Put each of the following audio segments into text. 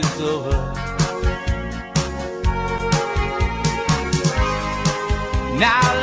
is over. Now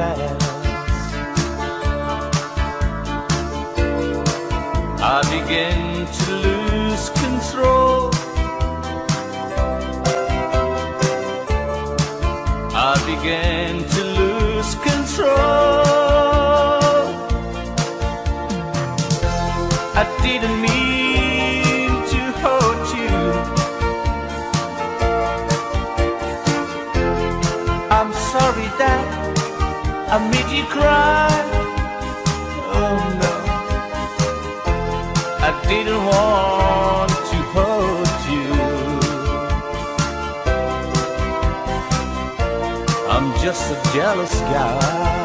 fast. I begin to lose control. I begin to lose control. I made you cry. Oh no, I didn't want to hurt you. I'm just a jealous guy.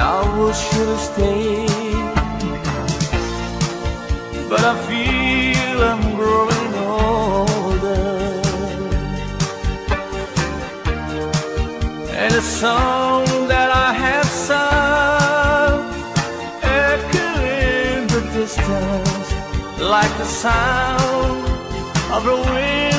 I would should have stayed But I feel I'm growing older. And a song that I have sung Echoing in the distance Like the sound of the wind.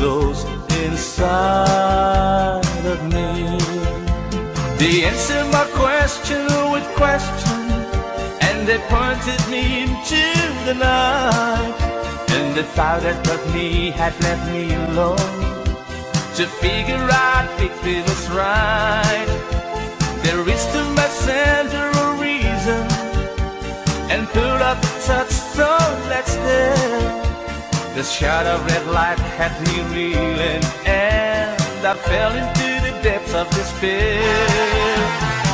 Those inside of me. They answered my question with question, and they pointed me into the night. And the thought that put me had left me alone to figure out victory was right. There is to my center a reason, and pull up the touchstone that's there. The shot of red light had me reeling And I fell into the depths of despair.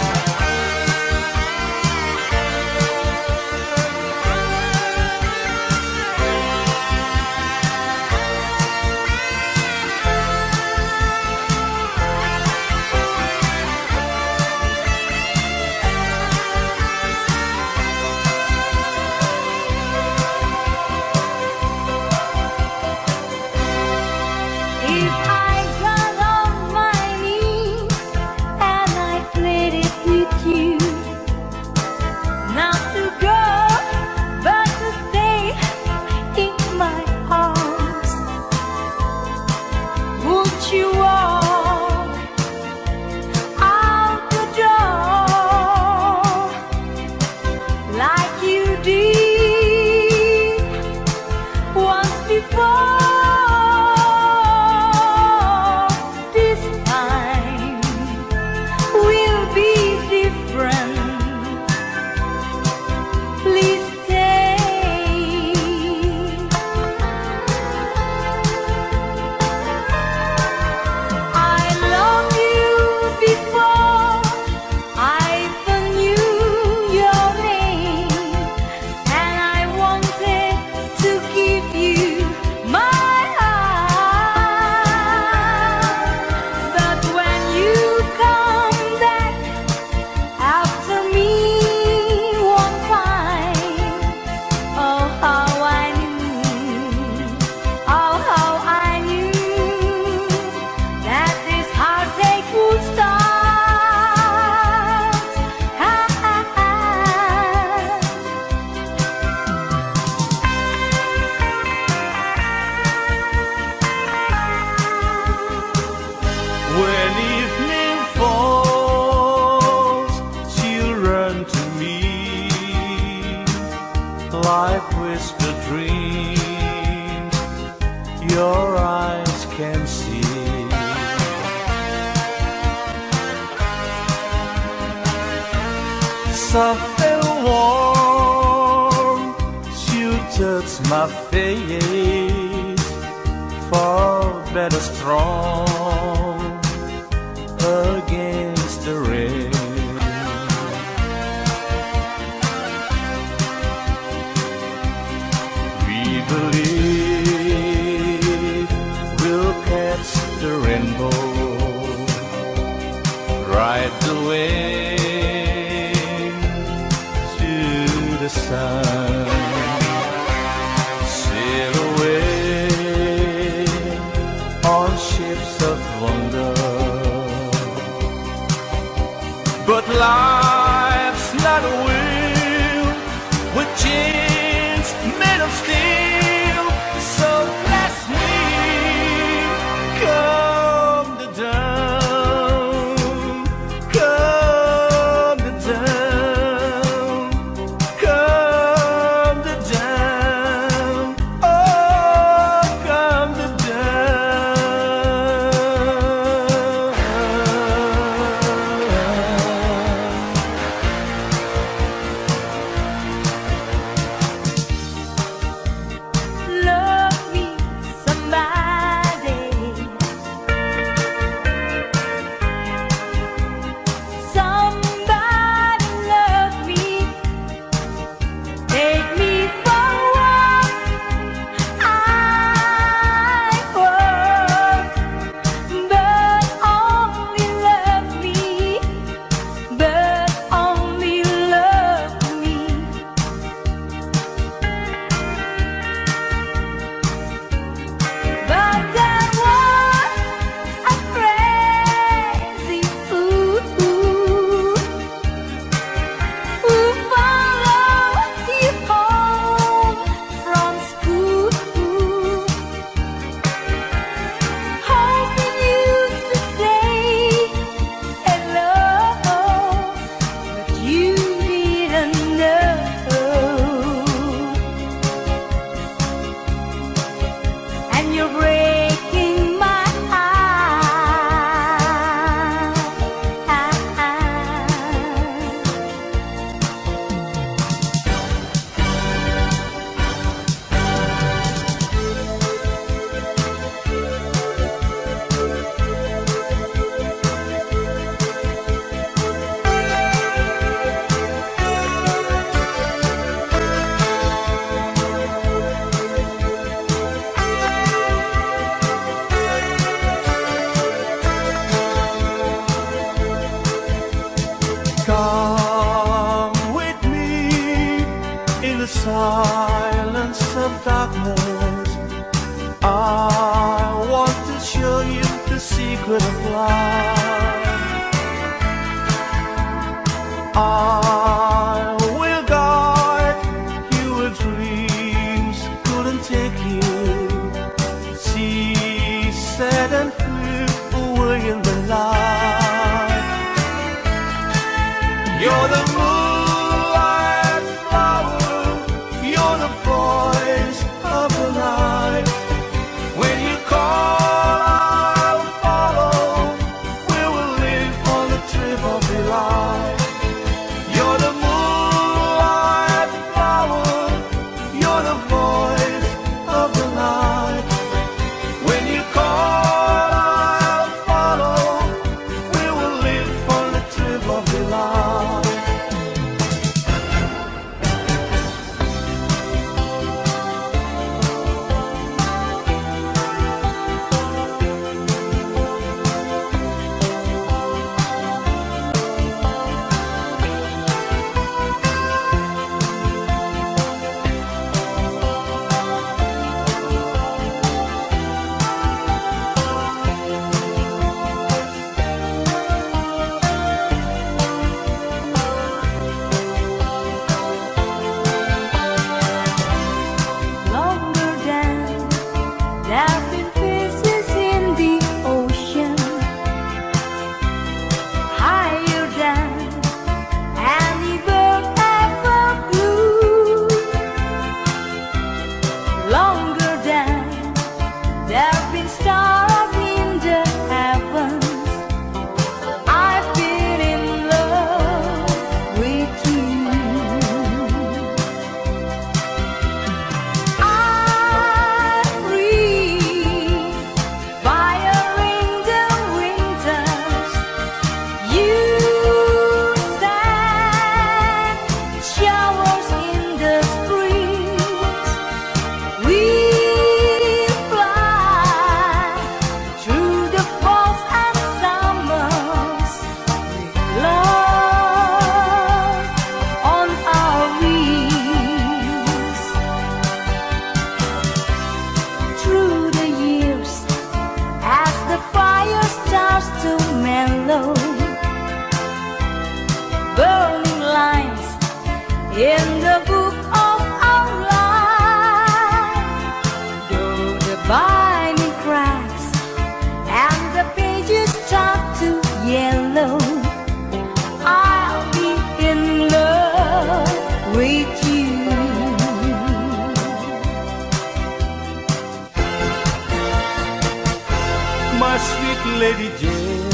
Lady Jane,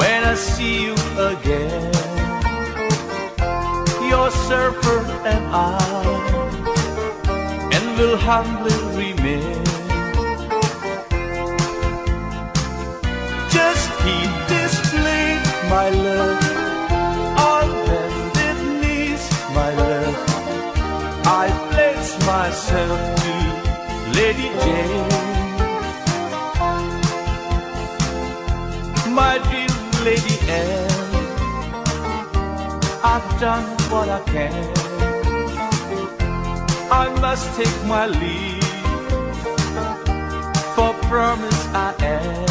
when I see you again, your surfer and I, and will humbly remain. Just keep this flame, my love, on bended knees, my love. I pledge myself to Lady Jane. Lady I've done what I can. I must take my leave, for promise I am.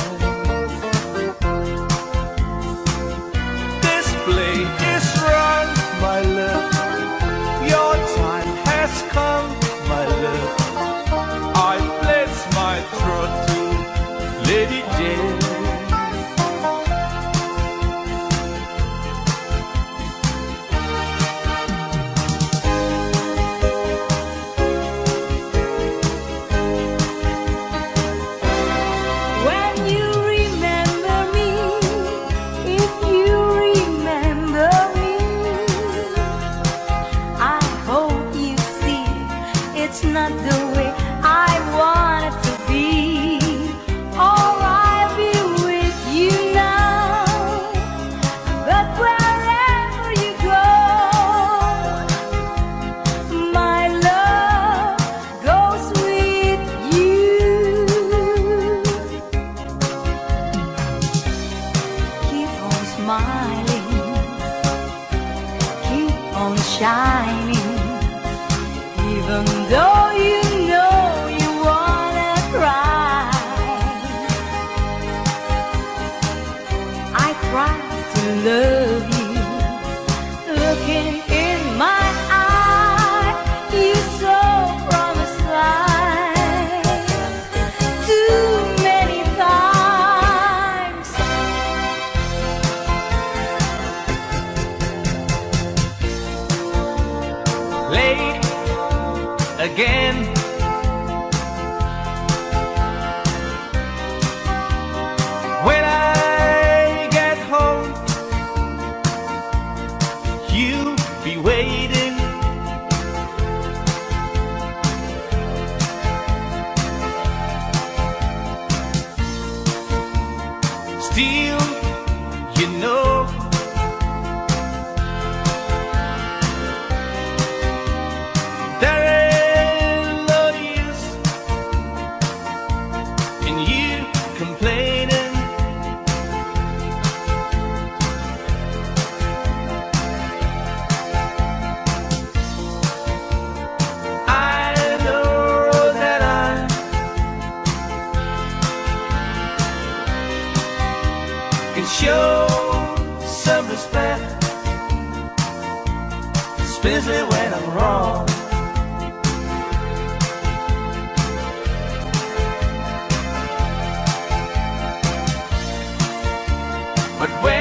can show some respect, especially when I'm wrong. But when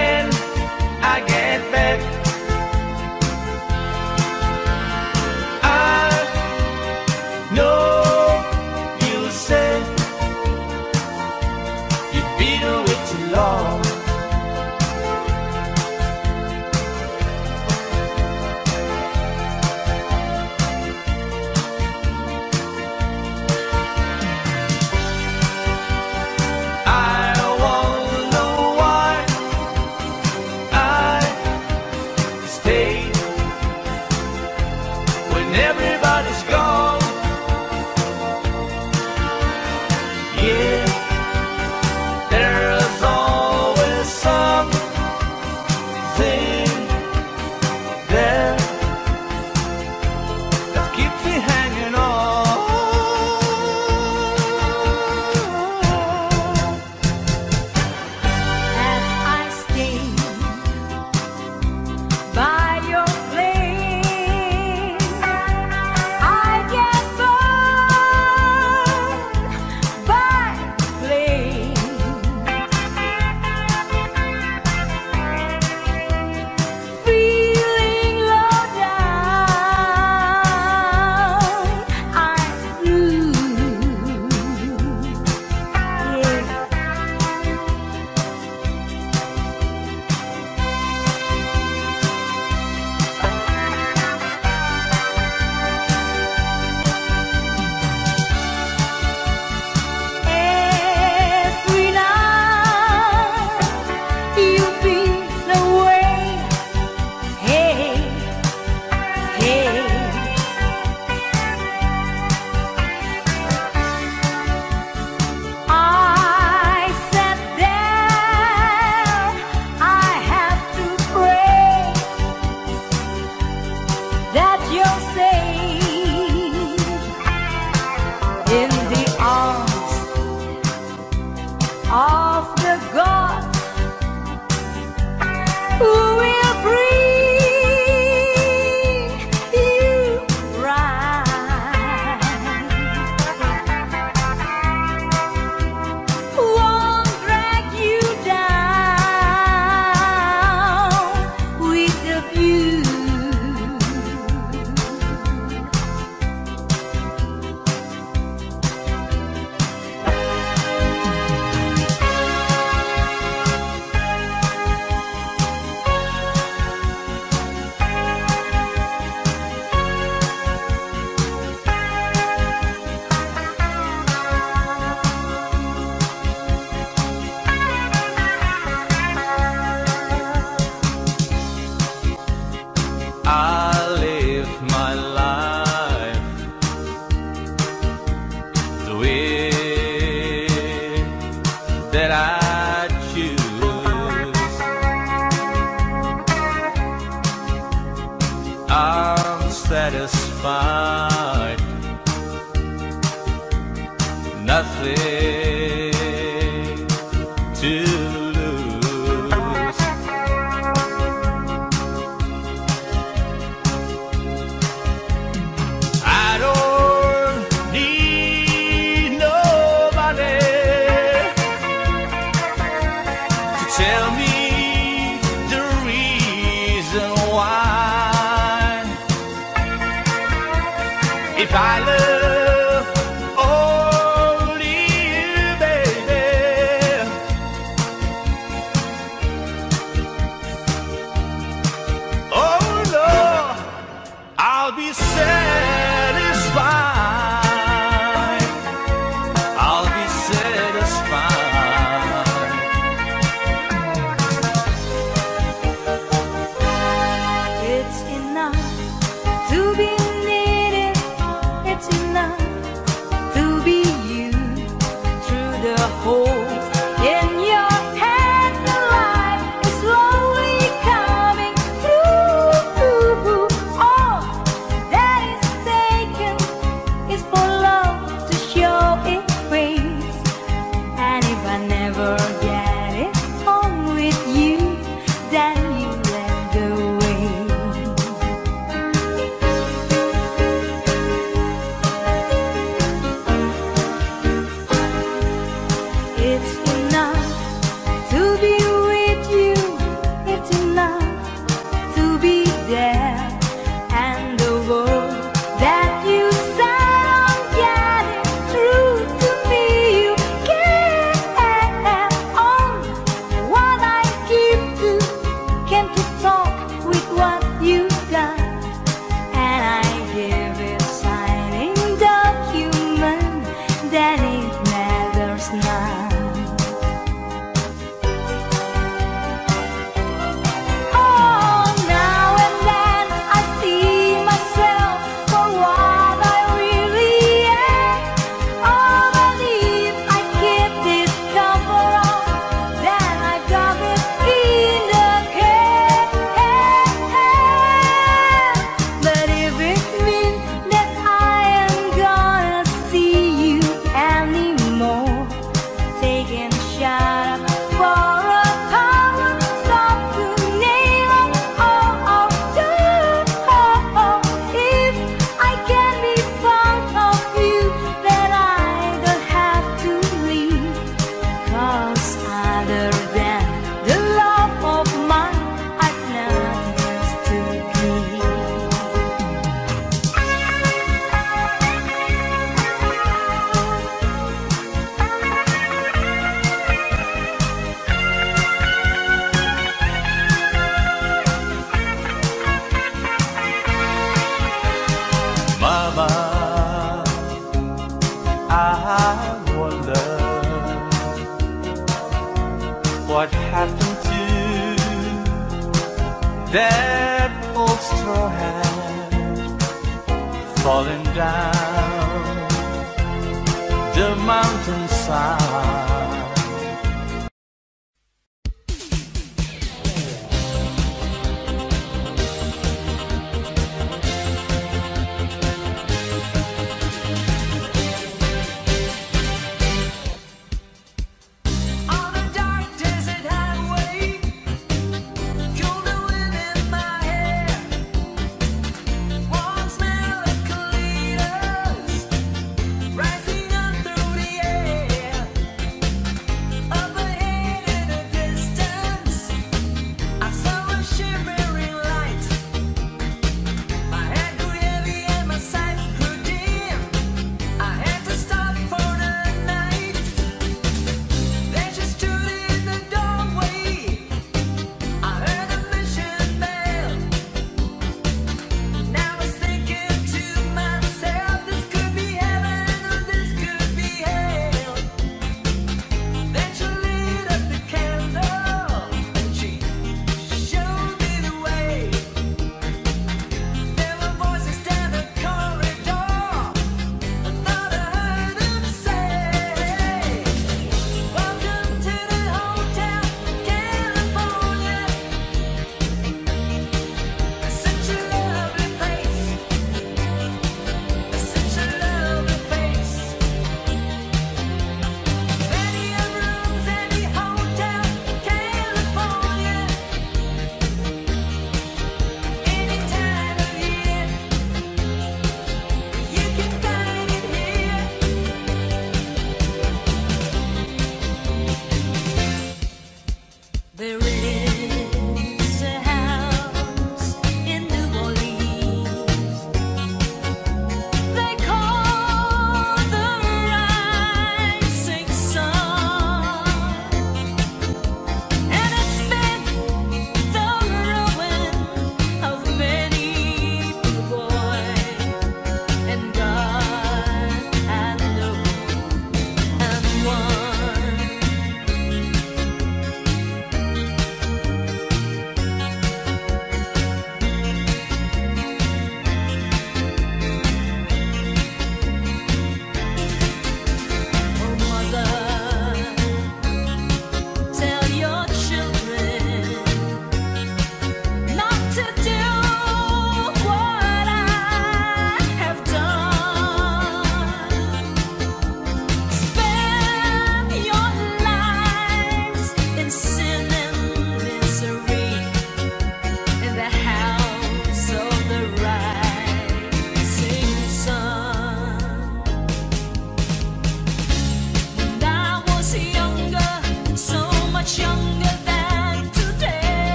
unsatisfied. Nothing the mountainside.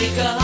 Break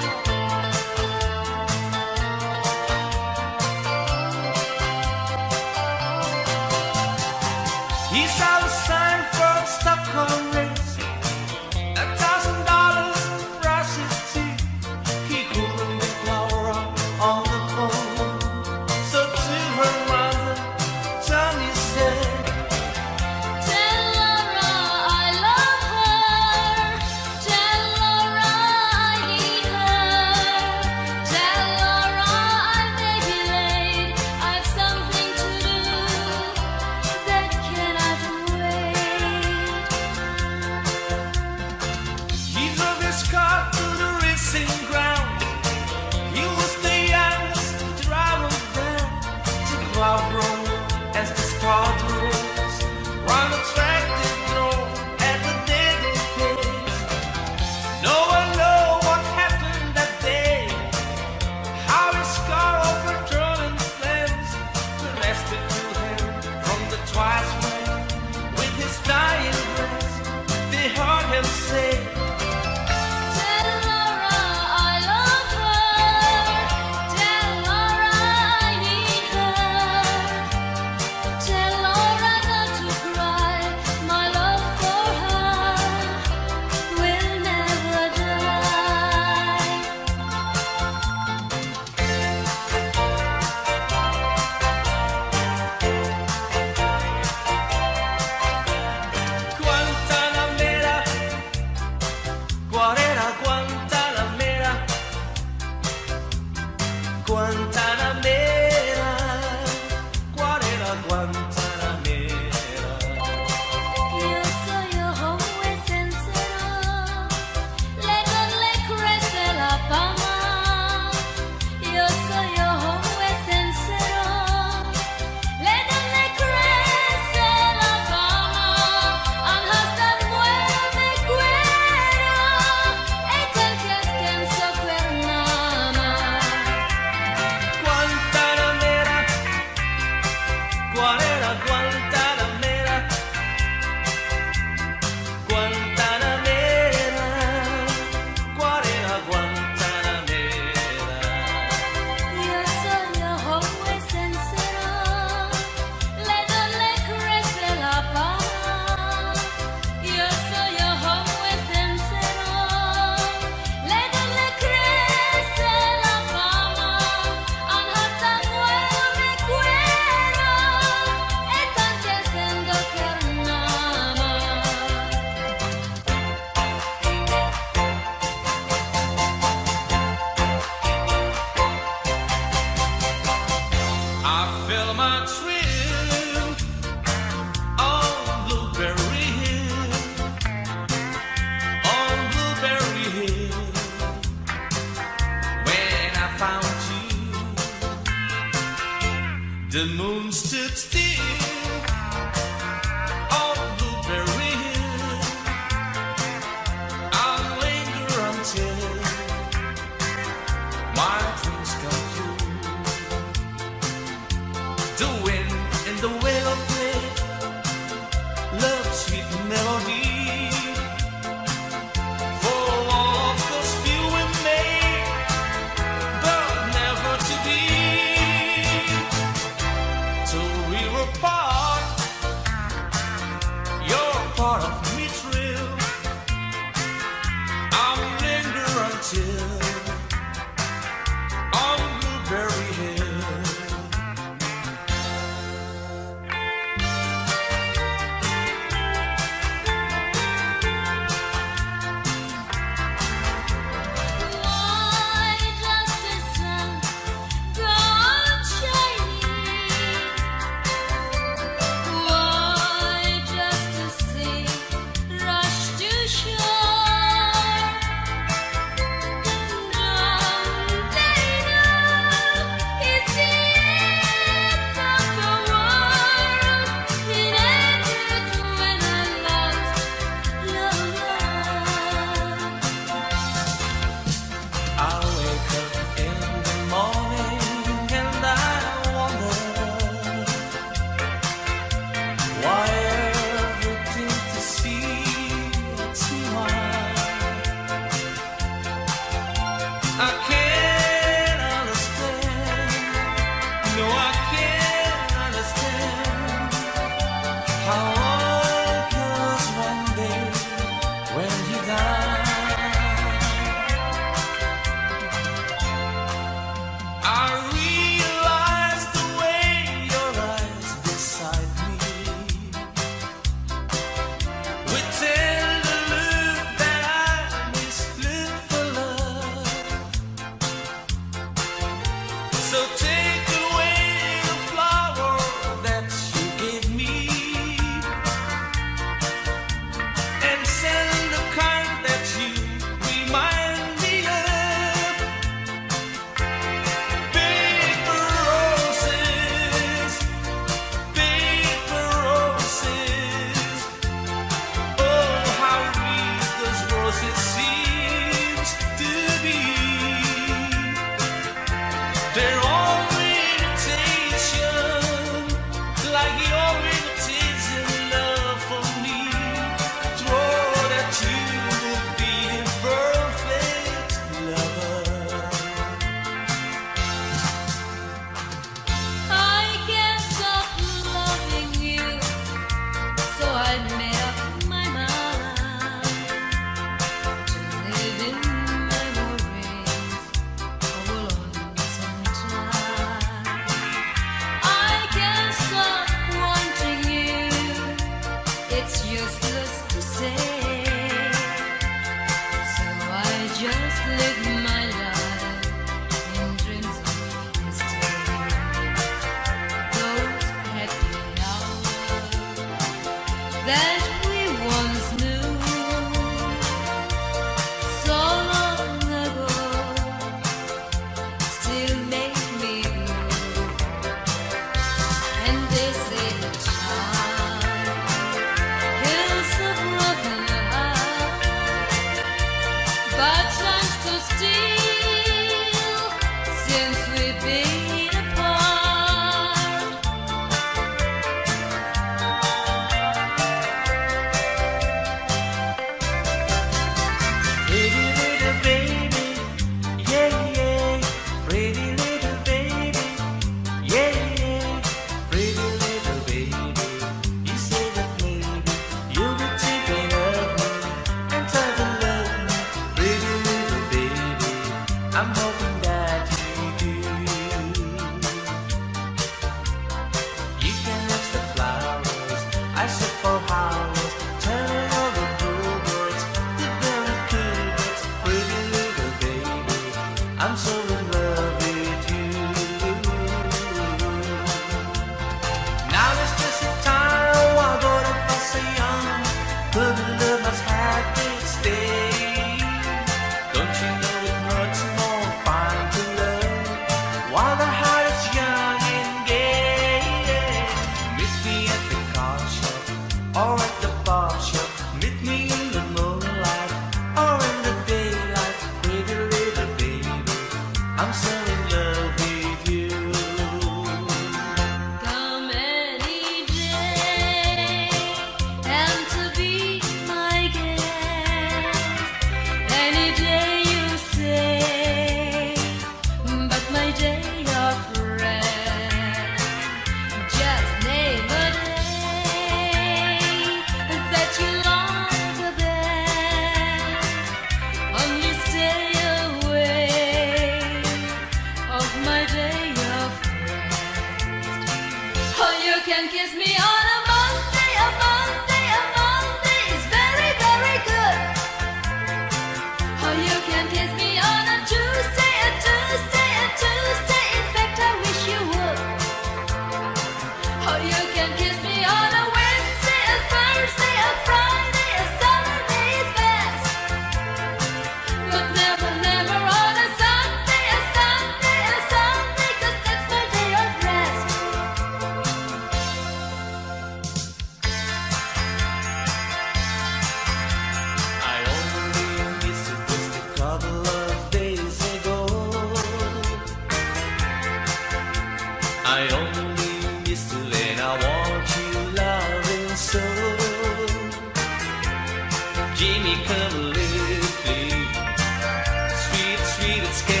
Let's